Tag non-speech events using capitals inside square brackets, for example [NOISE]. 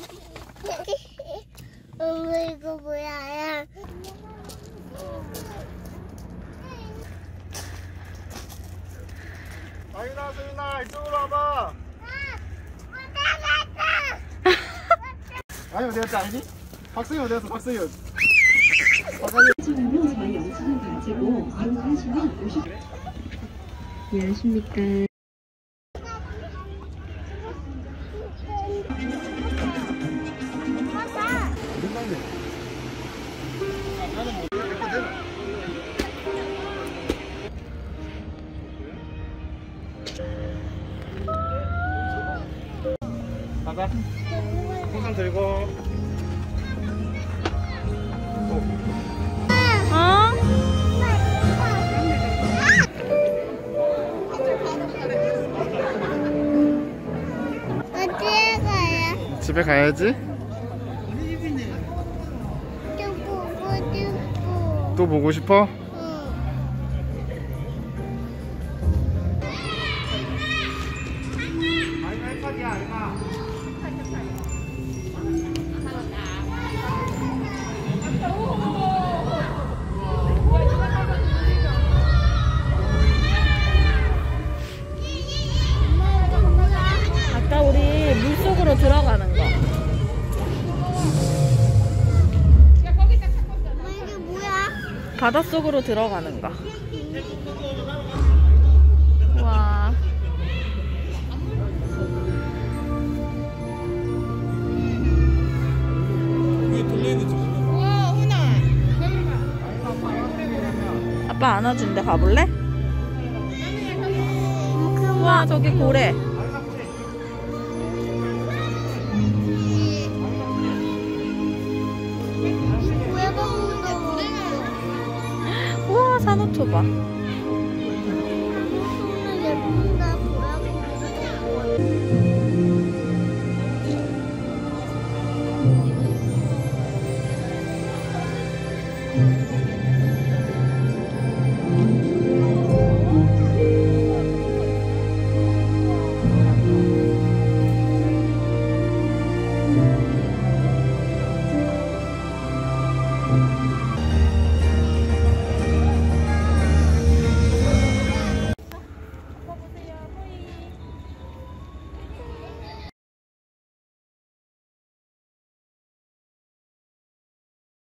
[LAUGHS] 엄마 이거 뭐야? 아이나 소윤아 이쪽으로 와봐. 아니 어디 갔지 아니니? 박승희 어디 갔어 박승희? 저희. 가지고 50 안녕하십니까 가자 풍선 들고? 집에 가야지 또 보고 싶어. 또 보고 싶어? 응. 물속으로 들어가는 거. 이게 뭐야? 바닷속으로 들어가는 거. 와. 아빠 안아준대 가볼래? 우와 저기 고래 산호초밥